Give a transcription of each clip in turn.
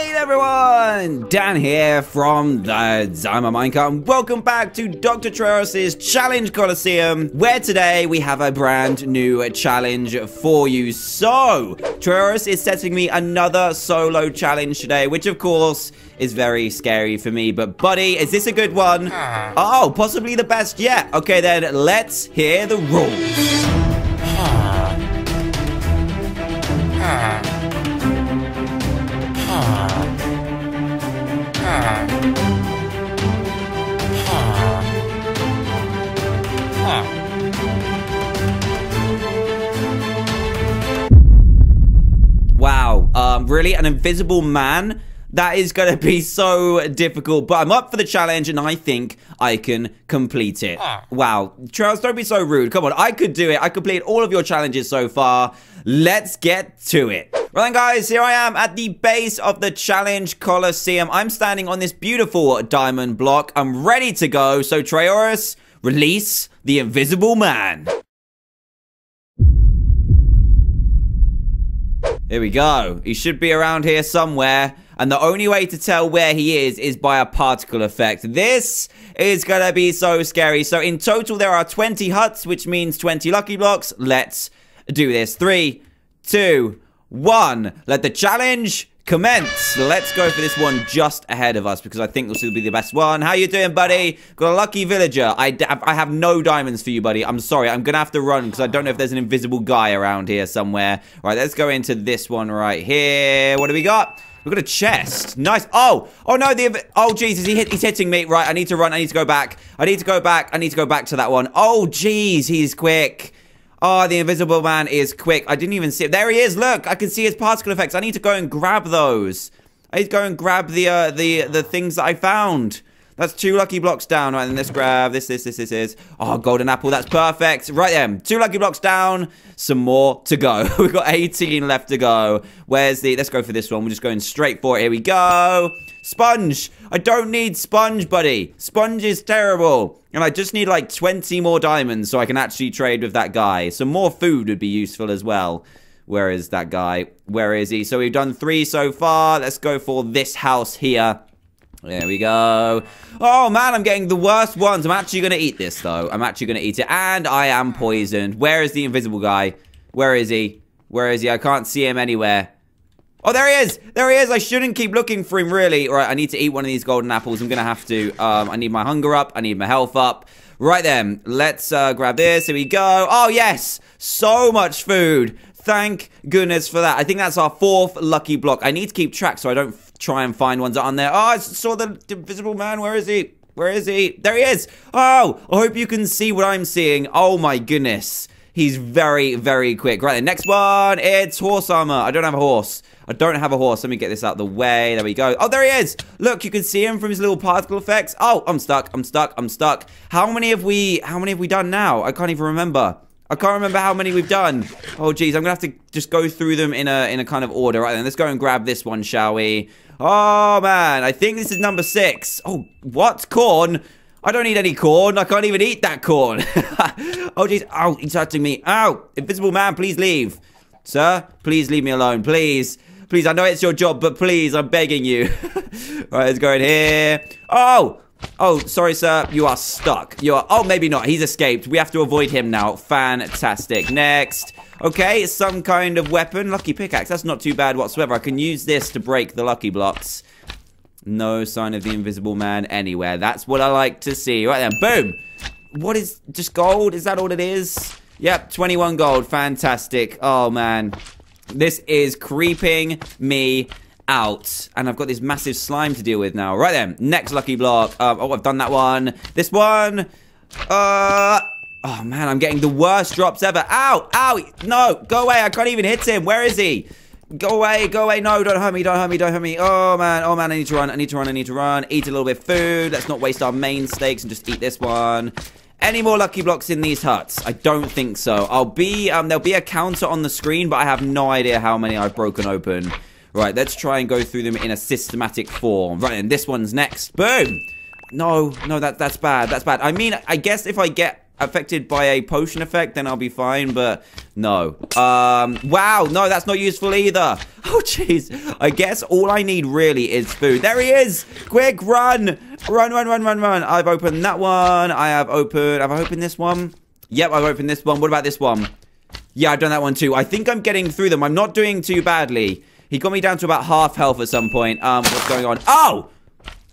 Hey everyone! Dan here from the Diamond Minecart and welcome back to Dr. Trayaurus' Challenge Coliseum where today we have a brand new challenge for you. So, Trayaurus is setting me another solo challenge today which of course is very scary for me. But buddy, is this a good one? Ah. Oh, possibly the best yet. Okay then, let's hear the rules. Really? An invisible man? That is going to be so difficult, but I'm up for the challenge and I think I can complete it. Ah. Wow. Charles, don't be so rude. Come on, I could do it. I completed all of your challenges so far. Let's get to it. Right then, guys, here I am at the base of the Challenge Coliseum. I'm standing on this beautiful diamond block. I'm ready to go. So, Trayaurus, release the Invisible Man. Here we go. He should be around here somewhere. And the only way to tell where he is is by a particle effect. This is going to be so scary. So in total, there are 20 huts, which means 20 lucky blocks. Let's do this. Three, two, one. Let the challenge commence. Let's go for this one just ahead of us because I think this will be the best one. How you doing, buddy? Got a lucky villager. I, I have no diamonds for you, buddy. I'm sorry. I'm going to have to run because I don't know if there's an invisible guy around here somewhere. All right, let's go into this one right here. What do we got? We've got a chest. Nice. Oh, oh no, the oh Jesus, he hit, he's hitting me. Right, I need to run. I need to go back. I need to go back. I need to go back to that one. Oh, jeez, he's quick. Oh, the invisible man is quick. I didn't even see it. There he is. Look, I can see his particle effects. I need to go and grab those. I need to go and grab the uh, the the things that I found. That's two lucky blocks down. Right, then let's grab this, this, this, this is. Oh, golden apple. That's perfect. Right then. Two lucky blocks down. Some more to go. We've got 18 left to go. Where's the... Let's go for this one. We're just going straight for it. Here we go. Sponge. I don't need sponge, buddy. Sponge is terrible. And I just need like 20 more diamonds so I can actually trade with that guy. Some more food would be useful as well. Where is that guy? Where is he? So we've done three so far. Let's go for this house here. There we go. Oh, man, I'm getting the worst ones. I'm actually going to eat this, though. I'm actually going to eat it. And I am poisoned. Where is the invisible guy? Where is he? Where is he? I can't see him anywhere. Oh, there he is. There he is. I shouldn't keep looking for him, really. All right, I need to eat one of these golden apples. I'm going to have to. Um, I need my hunger up. I need my health up. Right then, let's uh, grab this. Here we go. Oh, yes. So much food. Thank goodness for that. I think that's our fourth lucky block. I need to keep track so I don't try and find ones on there. Oh, I saw the invisible man. Where is he? Where is he? There he is. Oh, I hope you can see what I'm seeing. Oh my goodness. He's very, very quick. Right, the next one, it's horse armor. I don't have a horse. I don't have a horse. Let me get this out of the way. There we go. Oh, there he is. Look, you can see him from his little particle effects. Oh, I'm stuck. I'm stuck. I'm stuck. How many have we, how many have we done now? I can't even remember. I can't remember how many we've done. Oh, geez. I'm to have to just go through them in a in a kind of order. Right then, let's go and grab this one, shall we? Oh, man. I think this is number six. Oh, what? Corn? I don't need any corn. I can't even eat that corn. oh, jeez. Oh, he's hurting me. Ow. Invisible man, please leave. Sir, please leave me alone. Please. Please, I know it's your job, but please, I'm begging you. right, let's go in here. Oh, Oh, sorry, sir. You are stuck. You are... Oh, maybe not. He's escaped. We have to avoid him now. Fantastic. Next. Okay, some kind of weapon. Lucky pickaxe. That's not too bad whatsoever. I can use this to break the lucky blocks. No sign of the invisible man anywhere. That's what I like to see. Right then. Boom. What is... Just gold? Is that all it is? Yep, 21 gold. Fantastic. Oh, man. This is creeping me out. And I've got this massive slime to deal with now. Right then, next lucky block. Um, oh, I've done that one. This one. Uh... Oh, man, I'm getting the worst drops ever. Ow! Ow! No! Go away! I can't even hit him. Where is he? Go away, go away. No, don't hurt me, don't hurt me, don't hurt me. Oh, man, oh, man, I need to run, I need to run, I need to run. Eat a little bit of food. Let's not waste our main steaks and just eat this one. Any more lucky blocks in these huts? I don't think so. I'll be, um, there'll be a counter on the screen, but I have no idea how many I've broken open. Right, let's try and go through them in a systematic form. Right, and this one's next. Boom! No, no, that, that's bad. That's bad. I mean, I guess if I get affected by a potion effect, then I'll be fine, but no. Um, wow, no, that's not useful either. Oh, jeez. I guess all I need really is food. There he is. Quick, run. Run, run, run, run, run. I've opened that one. I have opened, have I opened this one? Yep, I've opened this one. What about this one? Yeah, I've done that one too. I think I'm getting through them. I'm not doing too badly. He got me down to about half health at some point. Um, what's going on? Oh!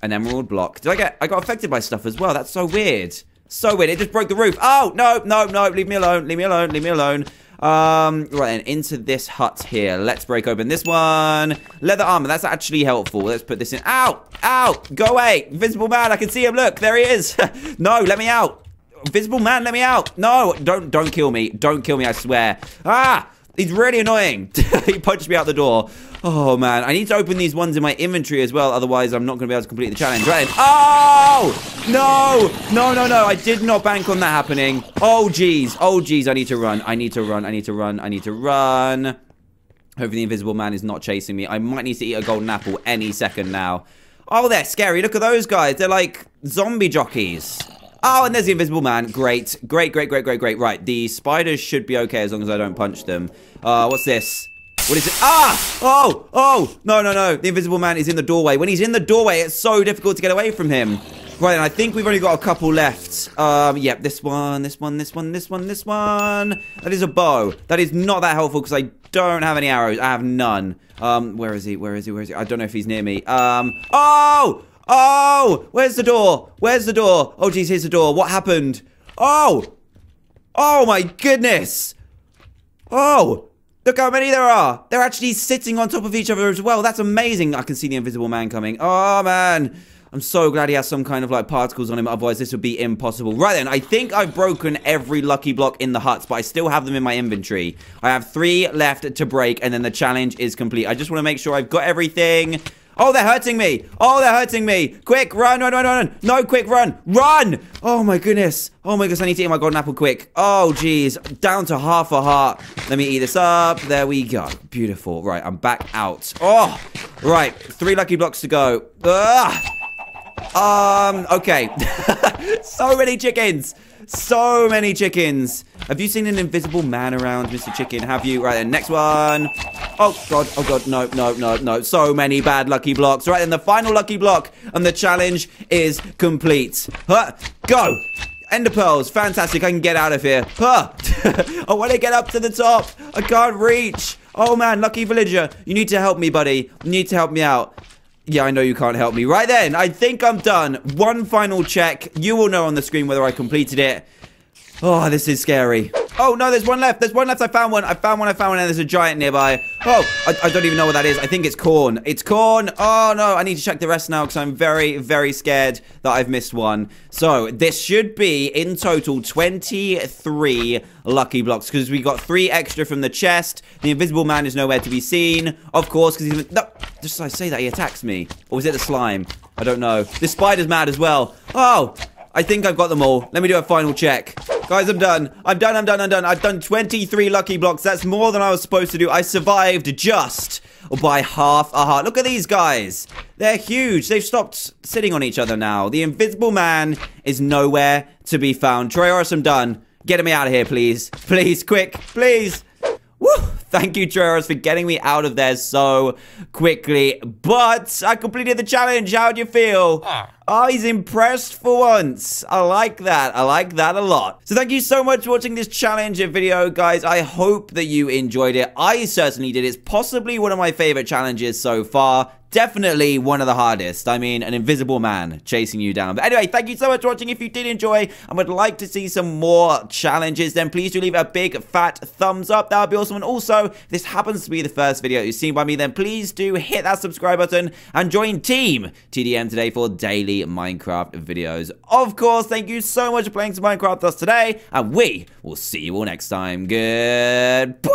An emerald block. Did I get... I got affected by stuff as well. That's so weird. So weird. It just broke the roof. Oh, no, no, no. Leave me alone. Leave me alone. Leave me alone. Um, right then, into this hut here. Let's break open this one. Leather armor, that's actually helpful. Let's put this in. Ow! Ow! Go away! Invisible man, I can see him. Look, there he is. no, let me out. Invisible man, let me out. No, don't, don't kill me. Don't kill me, I swear. Ah! He's really annoying. he punched me out the door. Oh, man. I need to open these ones in my inventory as well. Otherwise, I'm not going to be able to complete the challenge. Right Oh! No! No, no, no. I did not bank on that happening. Oh, jeez. Oh, jeez. I need to run. I need to run. I need to run. I need to run. Hopefully the invisible man is not chasing me. I might need to eat a golden apple any second now. Oh, they're scary. Look at those guys. They're like zombie jockeys. Oh, and there's the invisible man. Great. Great, great, great, great, great. Right, the spiders should be okay as long as I don't punch them. Uh, what's this? What is it? Ah! Oh! Oh! No, no, no. The invisible man is in the doorway. When he's in the doorway, it's so difficult to get away from him. Right, and I think we've only got a couple left. Um, yep, this one, this one, this one, this one, this one. That is a bow. That is not that helpful because I don't have any arrows. I have none. Um, where is he? Where is he? Where is he? I don't know if he's near me. Um, oh! Oh! Where's the door? Where's the door? Oh, geez, here's the door. What happened? Oh! Oh, my goodness! Oh! Look how many there are! They're actually sitting on top of each other as well. That's amazing. I can see the invisible man coming. Oh, man. I'm so glad he has some kind of like particles on him, otherwise this would be impossible. Right then, I think I've broken every lucky block in the huts, but I still have them in my inventory. I have three left to break, and then the challenge is complete. I just want to make sure I've got everything. Oh, they're hurting me. Oh, they're hurting me. Quick, run, run, run, run. No, quick, run. Run. Oh, my goodness. Oh, my goodness. I need to eat my golden apple quick. Oh, geez. Down to half a heart. Let me eat this up. There we go. Beautiful. Right, I'm back out. Oh, right. Three lucky blocks to go. Ugh. Um, okay. so many chickens. So many chickens. Have you seen an invisible man around, Mr. Chicken? Have you? Right then, next one. Oh, God. Oh, God. No, no, no, no. So many bad lucky blocks. Right then, the final lucky block. And the challenge is complete. Huh, go. Ender pearls. Fantastic. I can get out of here. Huh. Oh, I want to get up to the top. I can't reach. Oh, man. Lucky villager. You need to help me, buddy. You need to help me out. Yeah, I know you can't help me. Right then, I think I'm done. One final check. You will know on the screen whether I completed it. Oh, this is scary. Oh, no, there's one left. There's one left. I found one. I found one. I found one. And there's a giant nearby. Oh, I, I, don't even know what that is. I think it's corn. It's corn. Oh, no. I need to check the rest now because I'm very, very scared that I've missed one. So, this should be, in total, 23 lucky blocks because we got three extra from the chest. The invisible man is nowhere to be seen. Of course, because he's... No, just as I say that, he attacks me. Or was it the slime? I don't know. The spider's mad as well. Oh, I think I've got them all. Let me do a final check. Guys, I'm done. I'm done, I'm done, I'm done. I've done 23 lucky blocks. That's more than I was supposed to do. I survived just by half a heart. Look at these guys. They're huge. They've stopped sitting on each other now. The invisible man is nowhere to be found. Trayaurus, I'm done. Get me out of here, please. Please, quick. Please. Thank you, Trayaurus, for getting me out of there so quickly. But I completed the challenge. How do you feel? Ah. Oh, he's impressed for once. I like that. I like that a lot. So thank you so much for watching this challenge video, guys. I hope that you enjoyed it. I certainly did. It's possibly one of my favorite challenges so far definitely one of the hardest. I mean, an invisible man chasing you down. But anyway, thank you so much for watching. If you did enjoy and would like to see some more challenges, then please do leave a big fat thumbs up. That would be awesome. And also, if this happens to be the first video you've seen by me, then please do hit that subscribe button and join Team TDM today for daily Minecraft videos. Of course, thank you so much for playing some Minecraft with us today, and we will see you all next time. Goodbye!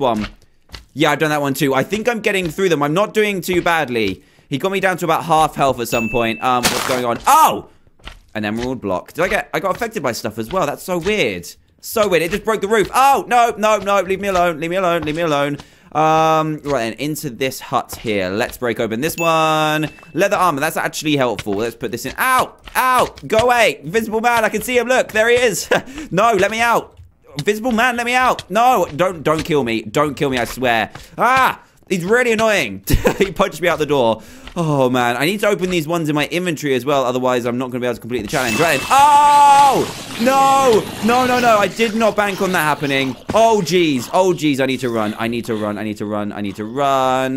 One. Yeah, I've done that one too. I think I'm getting through them. I'm not doing too badly. He got me down to about half health at some point. Um, what's going on? Oh! An emerald block. Did I get... I got affected by stuff as well. That's so weird. So weird. It just broke the roof. Oh, no, no, no. Leave me alone. Leave me alone. Leave me alone. Um, right then, into this hut here. Let's break open this one. Leather armor, that's actually helpful. Let's put this in. Ow! Ow! Go away! Invisible man, I can see him. Look, there he is. no, let me out. Invisible man, let me out. No, don't, don't kill me. Don't kill me, I swear. Ah! He's really annoying. he punched me out the door. Oh, man. I need to open these ones in my inventory as well. Otherwise, I'm not going to be able to complete the challenge. Right. Oh! No! No, no, no. I did not bank on that happening. Oh, jeez. Oh, jeez. I need to run. I need to run. I need to run. I need to run.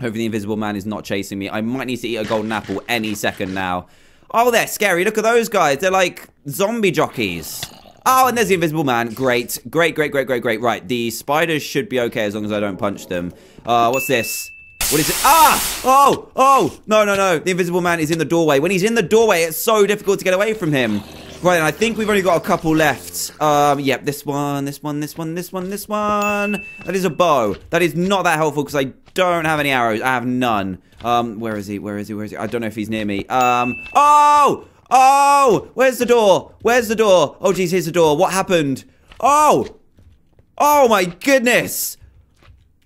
Hopefully, the invisible man is not chasing me. I might need to eat a golden apple any second now. Oh, they're scary. Look at those guys. They're like zombie jockeys. Oh, and there's the invisible man. Great. Great, great, great, great, great. Right, the spiders should be okay as long as I don't punch them. Uh, what's this? What is it? Ah! Oh! Oh! No, no, no. The invisible man is in the doorway. When he's in the doorway, it's so difficult to get away from him. Right, and I think we've only got a couple left. Um, yep, this one, this one, this one, this one, this one. That is a bow. That is not that helpful because I don't have any arrows. I have none. Um, where is he? Where is he? Where is he? I don't know if he's near me. Um, oh! Oh! Where's the door? Where's the door? Oh, geez, here's the door. What happened? Oh! Oh, my goodness!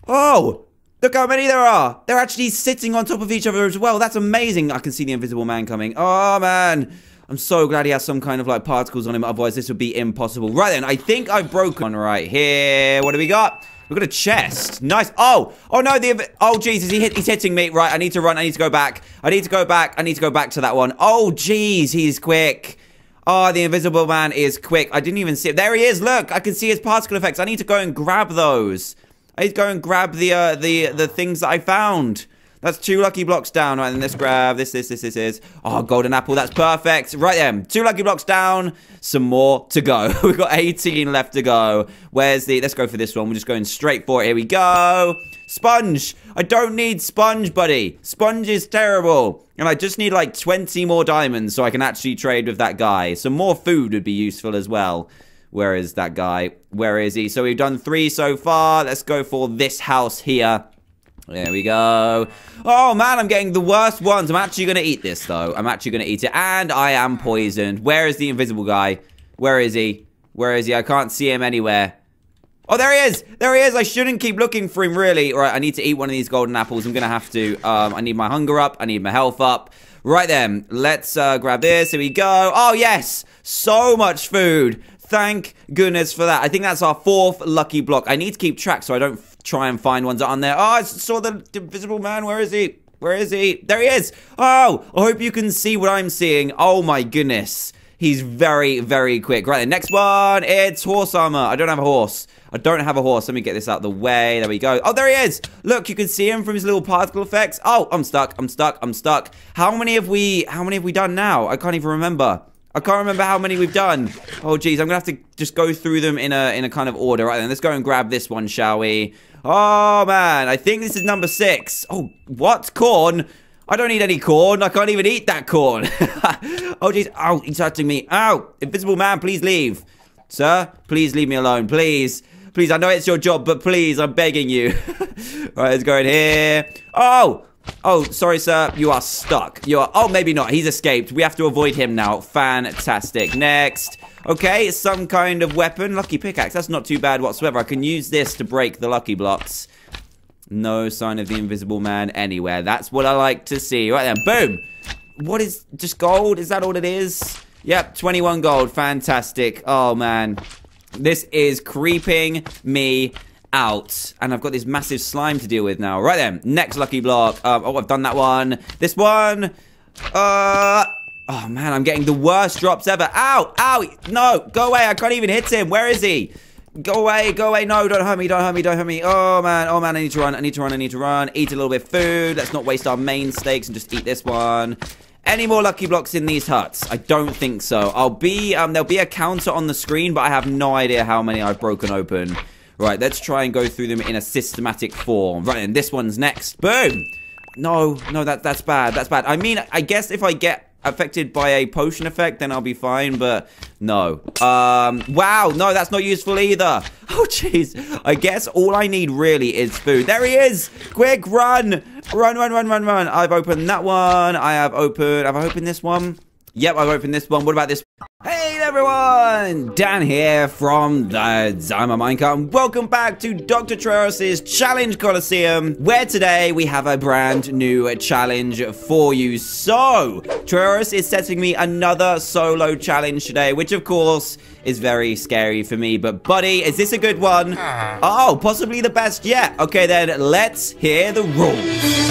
Oh! Look how many there are! They're actually sitting on top of each other as well. That's amazing. I can see the invisible man coming. Oh, man. I'm so glad he has some kind of, like, particles on him. Otherwise, this would be impossible. Right then, I think I've broken one right here. What do we got? We've got a chest. Nice. Oh, oh no, the oh Jesus, he hit, he's hitting me. Right, I need to run. I need to go back. I need to go back. I need to go back to that one. Oh, jeez, he's quick. Oh, the invisible man is quick. I didn't even see it. There he is. Look, I can see his particle effects. I need to go and grab those. I need to go and grab the uh, the the things that I found. That's two lucky blocks down. Right, then let's grab this, this, this, this is. Oh, golden apple. That's perfect. Right then. Two lucky blocks down. Some more to go. We've got 18 left to go. Where's the... Let's go for this one. We're just going straight for it. Here we go. Sponge. I don't need sponge, buddy. Sponge is terrible. And I just need like 20 more diamonds so I can actually trade with that guy. Some more food would be useful as well. Where is that guy? Where is he? So we've done three so far. Let's go for this house here. There we go. Oh, man, I'm getting the worst ones. I'm actually going to eat this, though. I'm actually going to eat it. And I am poisoned. Where is the invisible guy? Where is he? Where is he? I can't see him anywhere. Oh, there he is. There he is. I shouldn't keep looking for him, really. All right, I need to eat one of these golden apples. I'm going to have to. Um, I need my hunger up. I need my health up. Right then, let's uh, grab this. Here we go. Oh, yes. So much food. Thank goodness for that. I think that's our fourth lucky block. I need to keep track so I don't try and find ones on there. Oh, I saw the invisible man. Where is he? Where is he? There he is. Oh, I hope you can see what I'm seeing. Oh my goodness. He's very, very quick. Right, the next one, it's horse armor. I don't have a horse. I don't have a horse. Let me get this out the way. There we go. Oh, there he is. Look, you can see him from his little particle effects. Oh, I'm stuck. I'm stuck. I'm stuck. How many have we, how many have we done now? I can't even remember. I can't remember how many we've done. Oh, geez, I'm to have to just go through them in a in a kind of order. Right then, let's go and grab this one, shall we? Oh, man, I think this is number six. Oh, what? Corn? I don't need any corn. I can't even eat that corn. oh, jeez. Oh, he's hurting me. Ow. Invisible man, please leave. Sir, please leave me alone. Please. Please, I know it's your job, but please, I'm begging you. All right, let's go in here. Oh, Oh, sorry, sir. You are stuck. You are... Oh, maybe not. He's escaped. We have to avoid him now. Fantastic. Next. Okay, some kind of weapon. Lucky pickaxe. That's not too bad whatsoever. I can use this to break the lucky blocks. No sign of the invisible man anywhere. That's what I like to see. Right then. Boom. What is... Just gold? Is that all it is? Yep, 21 gold. Fantastic. Oh, man. This is creeping me out. And I've got this massive slime to deal with now. Right then, next lucky block. Um, oh, I've done that one. This one. Uh... Oh, man, I'm getting the worst drops ever. Ow! Ow! No! Go away! I can't even hit him. Where is he? Go away, go away. No, don't hurt me, don't hurt me, don't hurt me. Oh, man. Oh, man, I need to run. I need to run, I need to run. Eat a little bit of food. Let's not waste our main steaks and just eat this one. Any more lucky blocks in these huts? I don't think so. I'll be, um, there'll be a counter on the screen, but I have no idea how many I've broken open. Right, let's try and go through them in a systematic form. Right, and this one's next. Boom! No, no, that that's bad. That's bad. I mean, I guess if I get affected by a potion effect, then I'll be fine, but no. Um, wow, no, that's not useful either. Oh, jeez. I guess all I need really is food. There he is! Quick, run! Run, run, run, run, run. I've opened that one. I have opened, have I opened this one? Yep, I've opened this one. What about this? Hey everyone! Dan here from the Diamond Minecart and welcome back to Dr. Trayaurus' Challenge Coliseum where today we have a brand new challenge for you. So, Trayaurus is setting me another solo challenge today which of course is very scary for me. But buddy, is this a good one? Ah. Oh, possibly the best yet. Okay then, let's hear the rules.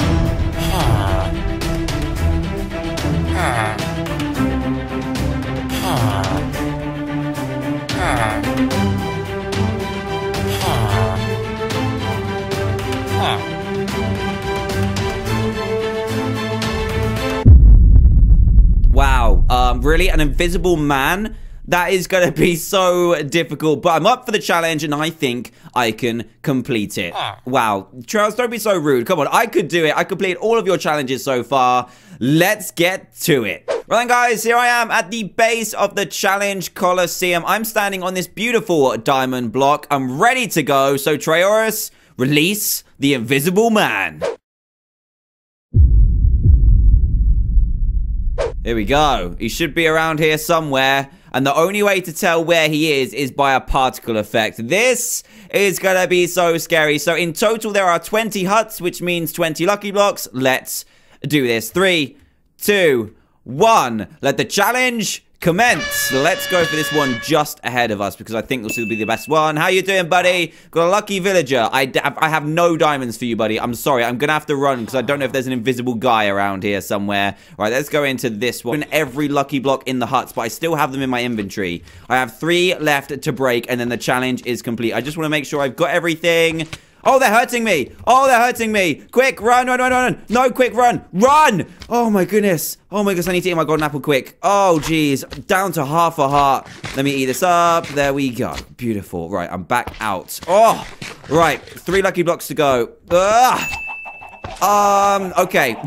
Really? An invisible man? That is going to be so difficult, but I'm up for the challenge and I think I can complete it. Ah. Wow. Charles, don't be so rude. Come on, I could do it. I completed all of your challenges so far. Let's get to it. Well then, guys, here I am at the base of the Challenge Coliseum. I'm standing on this beautiful diamond block. I'm ready to go. So, Trayaurus, release the Invisible Man. Here we go. He should be around here somewhere. And the only way to tell where he is is by a particle effect. This is going to be so scary. So in total, there are 20 huts, which means 20 lucky blocks. Let's do this. Three, two, one. Let the challenge commence. Let's go for this one just ahead of us because I think this will be the best one. How you doing, buddy? Got a lucky villager. I, I have no diamonds for you, buddy. I'm sorry. I'm going to have to run because I don't know if there's an invisible guy around here somewhere. All right, let's go into this one. Every lucky block in the huts, but I still have them in my inventory. I have three left to break, and then the challenge is complete. I just want to make sure I've got everything. Oh, they're hurting me. Oh, they're hurting me. Quick, run, run, run, run. No, quick, run. Run. Oh, my goodness. Oh, my goodness. I need to eat my golden apple quick. Oh, geez. Down to half a heart. Let me eat this up. There we go. Beautiful. Right, I'm back out. Oh, right. Three lucky blocks to go. Ugh. Um, okay.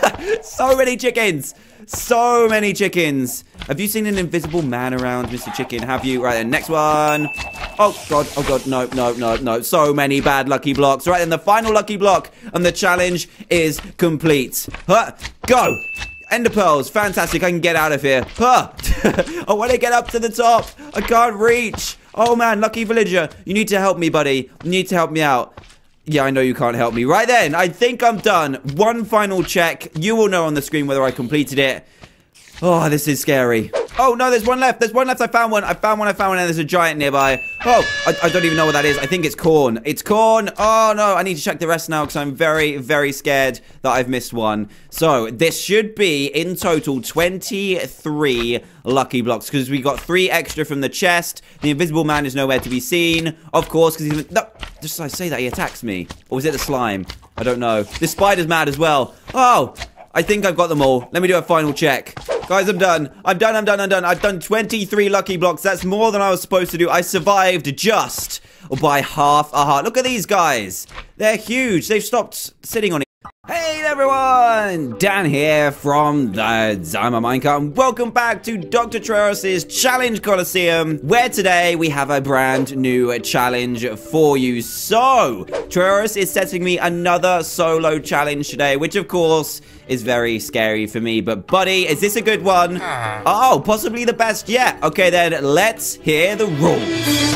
so many chickens. So many chickens. Have you seen an invisible man around, Mr. Chicken? Have you? Right then, next one. Oh, God. Oh, God. No, no, no, no. So many bad lucky blocks. Right then, the final lucky block and the challenge is complete. Huh, go. Ender pearls. Fantastic. I can get out of here. Huh. Oh, I want to get up to the top. I can't reach. Oh, man. Lucky villager. You need to help me, buddy. You need to help me out. Yeah, I know you can't help me. Right then, I think I'm done. One final check. You will know on the screen whether I completed it. Oh, this is scary. Oh, no, there's one left. There's one left. I found one. I found one. I found one. And there's a giant nearby. Oh, I, I don't even know what that is. I think it's corn. It's corn. Oh, no. I need to check the rest now because I'm very, very scared that I've missed one. So, this should be, in total, 23 lucky blocks because we got three extra from the chest. The invisible man is nowhere to be seen. Of course, because he's... No, just as I say that, he attacks me. Or was it the slime? I don't know. This spider's mad as well. Oh, I think I've got them all. Let me do a final check. Guys, I'm done. I'm done, I'm done, I'm done. I've done 23 lucky blocks. That's more than I was supposed to do. I survived just by half a heart. Look at these guys. They're huge. They've stopped sitting on. Hey everyone! Dan here from the Diamond Minecart and welcome back to Dr. Trayaurus' Challenge Coliseum where today we have a brand new challenge for you. So, Trayaurus is setting me another solo challenge today which of course is very scary for me. But buddy, is this a good one? Ah. Oh, possibly the best yet. Okay then, let's hear the rules.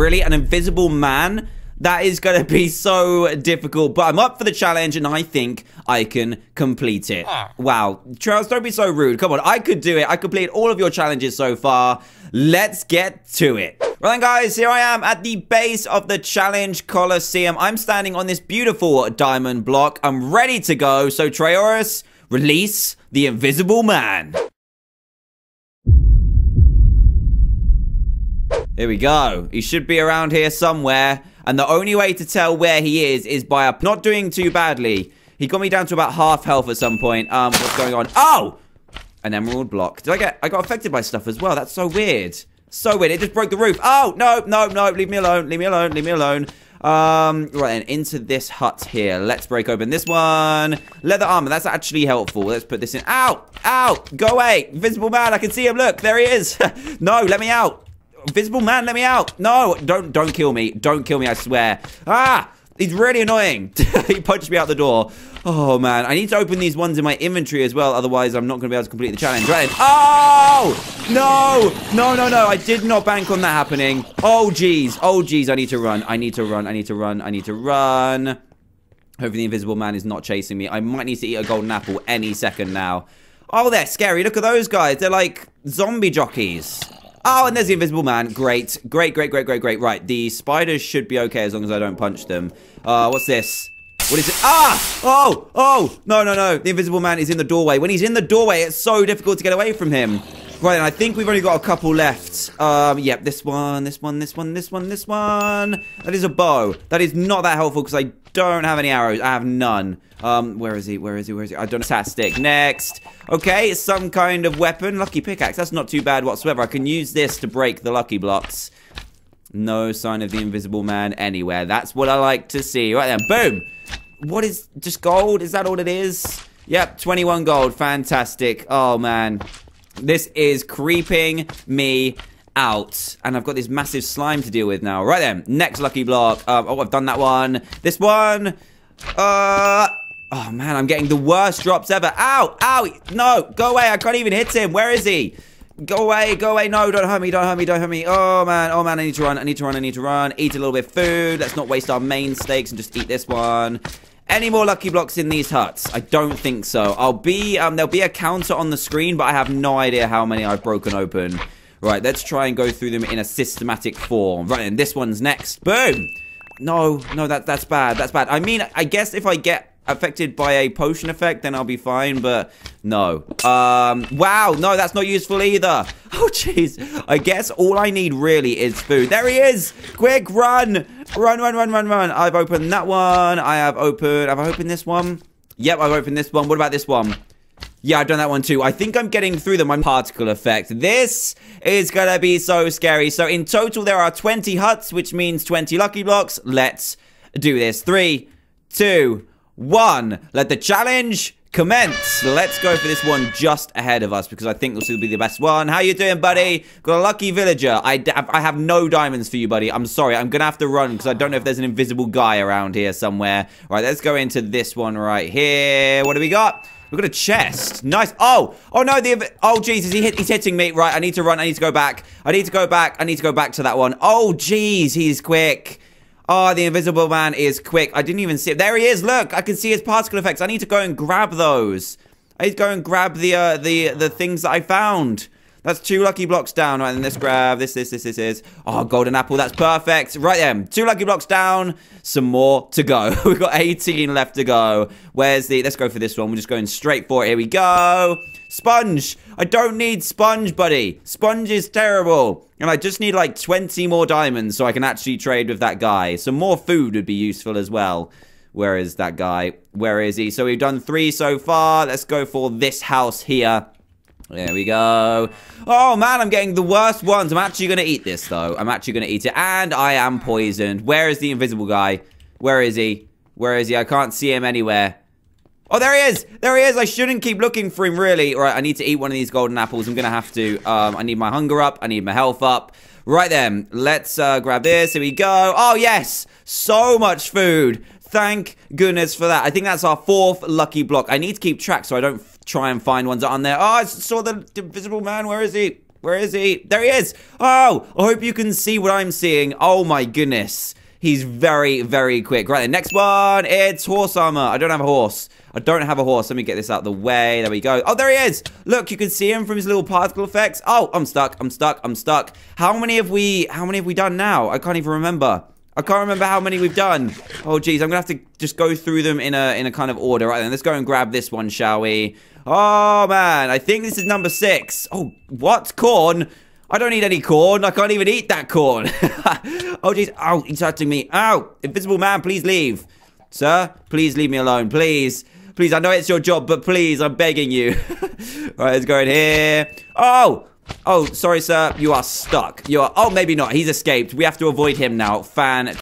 Really? An invisible man? That is going to be so difficult, but I'm up for the challenge and I think I can complete it. Ah. Wow. Charles, don't be so rude. Come on, I could do it. I completed all of your challenges so far. Let's get to it. Well then, guys, here I am at the base of the Challenge Coliseum. I'm standing on this beautiful diamond block. I'm ready to go. So, Trayaurus, release the Invisible Man. Here we go. He should be around here somewhere. And the only way to tell where he is is by a... Not doing too badly. He got me down to about half health at some point. Um, what's going on? Oh! An emerald block. Did I get... I got affected by stuff as well. That's so weird. So weird. It just broke the roof. Oh, no, no, no. Leave me alone. Leave me alone. Leave me alone. Um, right then, into this hut here. Let's break open this one. Leather armor, that's actually helpful. Let's put this in. Ow! Ow! Go away! Invisible man, I can see him. Look, there he is. no, let me out. Visible man, let me out. No, don't don't kill me. Don't kill me, I swear. Ah! He's really annoying. he punched me out the door. Oh, man. I need to open these ones in my inventory as well. Otherwise, I'm not going to be able to complete the challenge. Right. Oh! No! No, no, no. I did not bank on that happening. Oh, jeez. Oh, jeez. I need to run. I need to run. I need to run. I need to run. Hopefully the invisible man is not chasing me. I might need to eat a golden apple any second now. Oh, they're scary. Look at those guys. They're like zombie jockeys. Oh, and there's the invisible man. Great. Great, great, great, great, great. Right, the spiders should be okay as long as I don't punch them. Uh, what's this? What is it? Ah! Oh! Oh! No, no, no. The invisible man is in the doorway. When he's in the doorway, it's so difficult to get away from him. Right, and I think we've only got a couple left. Um, yep, this one, this one, this one, this one, this one. That is a bow. That is not that helpful because I don't have any arrows. I have none. Um, where is he? Where is he? Where is he? I don't know. Fantastic. Next. Okay, some kind of weapon. Lucky pickaxe. That's not too bad whatsoever. I can use this to break the lucky blocks. No sign of the invisible man anywhere. That's what I like to see. Right then. Boom. What is... Just gold? Is that all it is? Yep, 21 gold. Fantastic. Oh, man. This is creeping me out. And I've got this massive slime to deal with now. Right then. Next lucky block. Um, oh, I've done that one. This one. Uh... Oh, man, I'm getting the worst drops ever. Ow! Ow! No! Go away! I can't even hit him. Where is he? Go away, go away. No, don't hurt me, don't hurt me, don't hurt me. Oh, man, oh, man, I need to run, I need to run, I need to run. Eat a little bit of food. Let's not waste our main steaks and just eat this one. Any more lucky blocks in these huts? I don't think so. I'll be, um, there'll be a counter on the screen, but I have no idea how many I've broken open. Right, let's try and go through them in a systematic form. Right, and this one's next. Boom! No, no, that, that's bad, that's bad. I mean, I guess if I get affected by a potion effect, then I'll be fine, but no. Um, wow, no, that's not useful either. Oh, jeez. I guess all I need really is food. There he is. Quick, run. Run, run, run, run, run. I've opened that one. I have opened, have I opened this one? Yep, I've opened this one. What about this one? Yeah, I've done that one too. I think I'm getting through them. I'm particle effect. This is gonna be so scary. So in total, there are 20 huts, which means 20 lucky blocks. Let's do this. Three, two, one. Let the challenge commence. Let's go for this one just ahead of us because I think this will be the best one. How you doing, buddy? Got a lucky villager. I, I have no diamonds for you, buddy. I'm sorry. I'm going to have to run because I don't know if there's an invisible guy around here somewhere. All right, let's go into this one right here. What do we got? We've got a chest. Nice. Oh, oh no, the oh Jesus, he hit, he's hitting me. Right, I need to run. I need to go back. I need to go back. I need to go back to that one. Oh, jeez, he's quick. Oh, the invisible man is quick. I didn't even see it. There he is. Look, I can see his particle effects. I need to go and grab those. I need to go and grab the uh, the the things that I found. That's two lucky blocks down. Right, then let's grab this, this, this, this is. Oh, ah, golden apple. That's perfect. Right then. Two lucky blocks down. Some more to go. We've got 18 left to go. Where's the... Let's go for this one. We're just going straight for it. Here we go. Sponge. I don't need sponge, buddy. Sponge is terrible. And I just need like 20 more diamonds so I can actually trade with that guy. Some more food would be useful as well. Where is that guy? Where is he? So we've done three so far. Let's go for this house here. There we go. Oh, man, I'm getting the worst ones. I'm actually going to eat this, though. I'm actually going to eat it. And I am poisoned. Where is the invisible guy? Where is he? Where is he? I can't see him anywhere. Oh, there he is. There he is. I shouldn't keep looking for him, really. All right, I need to eat one of these golden apples. I'm going to have to. Um, I need my hunger up. I need my health up. Right then, let's uh, grab this. Here we go. Oh, yes. So much food. Thank goodness for that. I think that's our fourth lucky block. I need to keep track so I don't try and find ones on there. Oh, I saw the invisible man. Where is he? Where is he? There he is. Oh, I hope you can see what I'm seeing. Oh, my goodness. He's very, very quick. Right, the next one, it's horse armor. I don't have a horse. I don't have a horse. Let me get this out of the way. There we go. Oh, there he is. Look, you can see him from his little particle effects. Oh, I'm stuck. I'm stuck. I'm stuck. How many have we, how many have we done now? I can't even remember. I can't remember how many we've done. Oh, geez. I'm going to have to just go through them in a, in a kind of order. Right, then let's go and grab this one, shall we? Oh, man. I think this is number six. Oh, what? Corn? I don't need any corn. I can't even eat that corn. oh, jeez. Oh, he's hurting me. Ow. Invisible man, please leave. Sir, please leave me alone. Please. Please, I know it's your job, but please, I'm begging you. All right, let's go in here. Oh! Oh, sorry, sir. You are stuck. You are... Oh, maybe not. He's escaped. We have to avoid him now. Fan